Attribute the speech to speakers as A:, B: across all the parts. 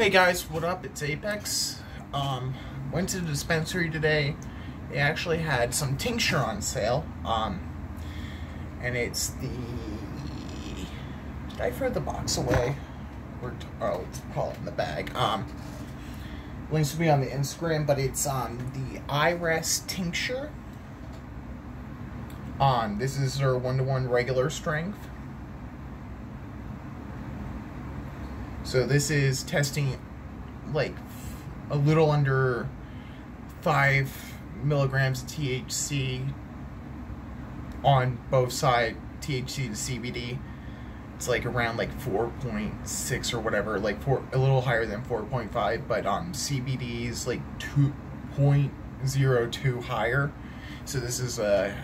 A: Hey guys, what up? It's Apex. Um, went to the dispensary today. They actually had some tincture on sale. Um, and it's the. Did I throw the box away? Or oh, it's probably in the bag. Um, links will be on the Instagram, but it's um the iRest tincture. Um, this is their one to one regular strength. So this is testing like a little under five milligrams of THC on both side THC to CBD. It's like around like 4.6 or whatever, like four, a little higher than 4.5, but um CBD is like 2.02 higher. So this is a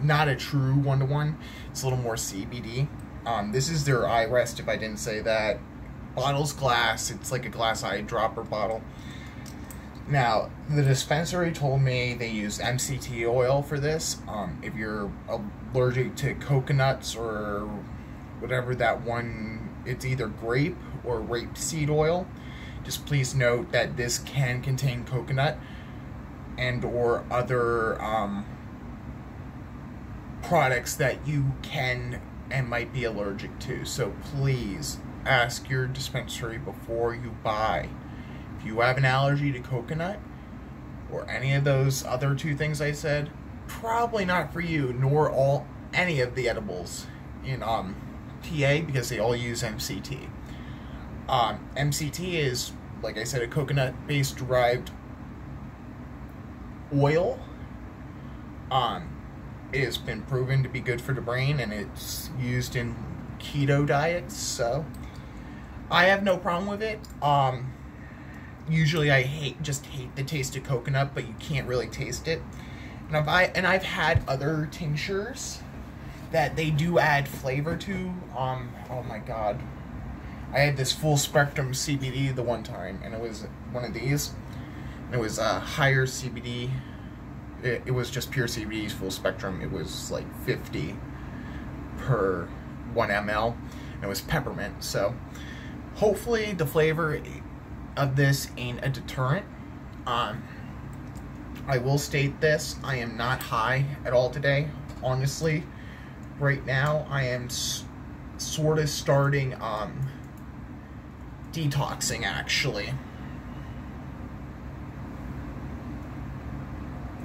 A: not a true one to one. It's a little more CBD. Um, this is their iRest. If I didn't say that, bottle's glass. It's like a glass eyedropper bottle. Now, the dispensary told me they use MCT oil for this. Um, if you're allergic to coconuts or whatever that one, it's either grape or rapeseed oil. Just please note that this can contain coconut and or other um, products that you can and might be allergic to. So please ask your dispensary before you buy. If you have an allergy to coconut or any of those other two things I said, probably not for you, nor all any of the edibles in um, PA because they all use MCT. Um, MCT is, like I said, a coconut-based derived oil. Um, it has been proven to be good for the brain, and it's used in keto diets. So I have no problem with it. Um, usually I hate just hate the taste of coconut, but you can't really taste it. And I've I, and I've had other tinctures that they do add flavor to. Um, oh my god, I had this full spectrum CBD the one time, and it was one of these. It was a higher CBD. It, it was just pure CBD, full spectrum. It was like 50 per 1 ml. And it was peppermint. So hopefully the flavor of this ain't a deterrent. Um, I will state this: I am not high at all today. Honestly, right now I am sort of starting um, detoxing. Actually.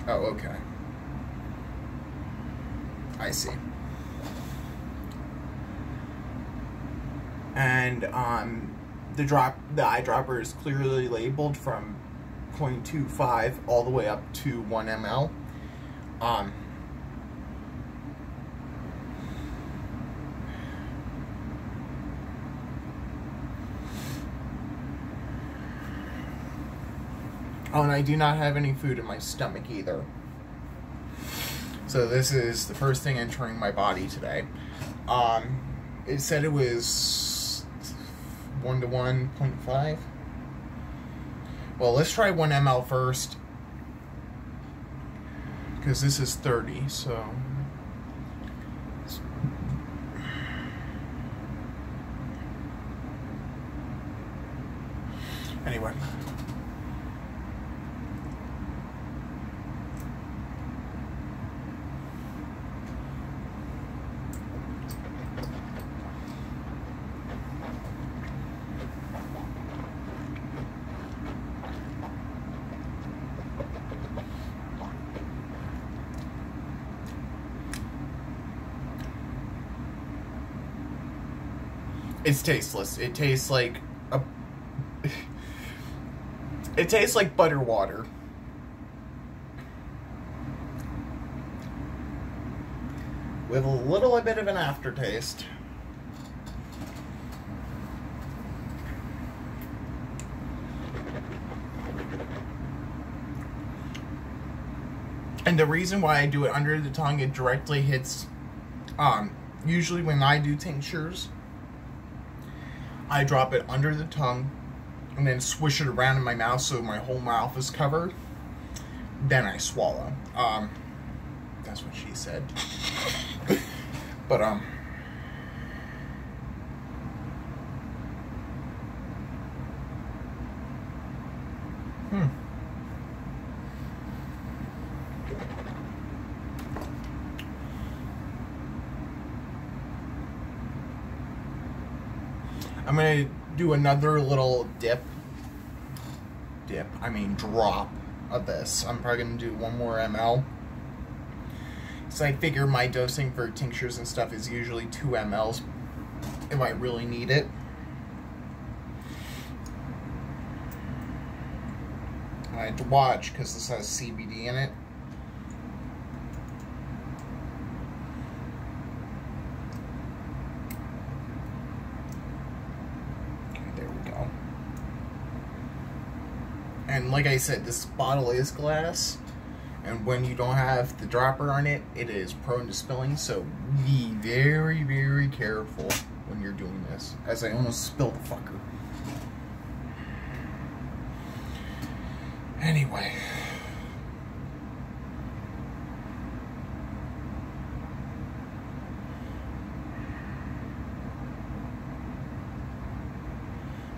A: Oh, okay. I see. And um, the drop the eyedropper is clearly labeled from 0.25 all the way up to 1 ml. Um, Oh, and I do not have any food in my stomach either. So this is the first thing entering my body today. Um, it said it was 1 to 1.5. Well, let's try 1 ml first. Because this is 30, so... Anyway. It's tasteless. It tastes like a. It tastes like butter water. With a little bit of an aftertaste. And the reason why I do it under the tongue, it directly hits. Um, usually when I do tinctures, I drop it under the tongue and then swish it around in my mouth so my whole mouth is covered. Then I swallow. Um, that's what she said. but, um, Hmm. I'm gonna do another little dip. Dip, I mean drop of this. I'm probably gonna do one more ml. So I figure my dosing for tinctures and stuff is usually two mLs if I really need it. I had to watch because this has CBD in it. And like I said, this bottle is glass. And when you don't have the dropper on it, it is prone to spilling. So be very, very careful when you're doing this. As I almost spilled the fucker. Anyway.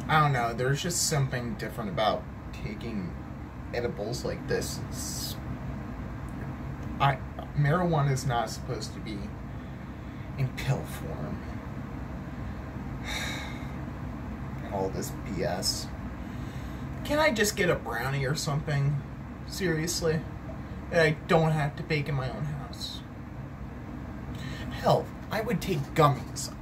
A: I don't know. There's just something different about taking edibles like this, I marijuana is not supposed to be in pill form. All this BS. Can I just get a brownie or something? Seriously? That I don't have to bake in my own house. Hell, I would take gummies.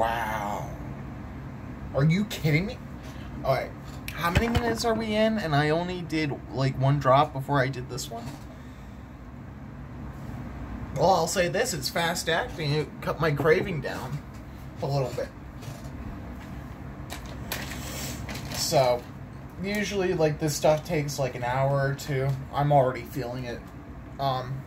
A: Wow. Are you kidding me? Alright. How many minutes are we in? And I only did like one drop before I did this one. Well, I'll say this it's fast acting. It cut my craving down a little bit. So, usually, like, this stuff takes like an hour or two. I'm already feeling it. Um,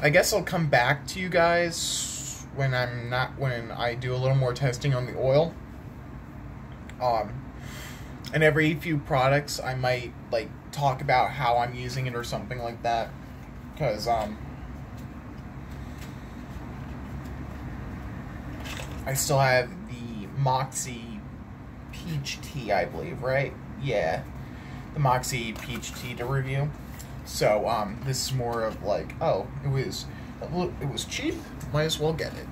A: I guess I'll come back to you guys when I'm not when I do a little more testing on the oil. Um, and every few products, I might like talk about how I'm using it or something like that, because um, I still have the Moxie peach tea, I believe, right? Yeah, the Moxie peach tea to review. So um, this is more of like, oh, it was it was cheap might as well get it.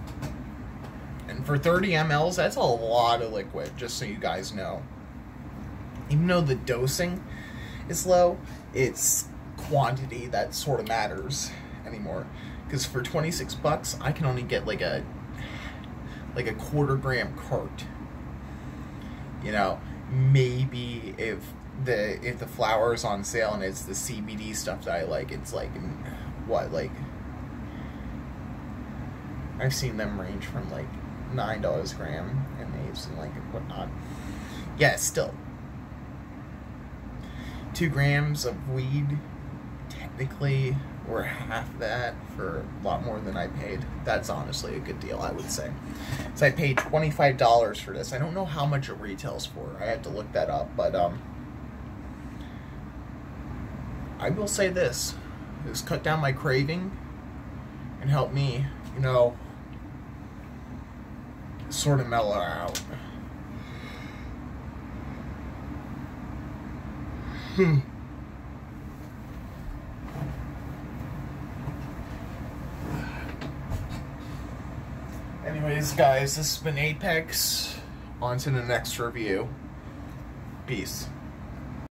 A: And for 30 mLs, that's a lot of liquid, just so you guys know. Even though the dosing is low, it's quantity that sort of matters anymore. Because for 26 bucks, I can only get like a like a quarter gram cart. You know, maybe if the if the flower is on sale and it's the CBD stuff that I like, it's like mm, what like I've seen them range from like nine dollars gram and apes and like whatnot. Yeah, still. Two grams of weed technically or half that for a lot more than I paid. That's honestly a good deal, I would say. So I paid $25 for this. I don't know how much it retails for. I had to look that up, but um I will say this. It's cut down my craving and helped me, you know, sort of mellow out. Hmm. Anyways, guys, this has been Apex. On to the next review. Peace.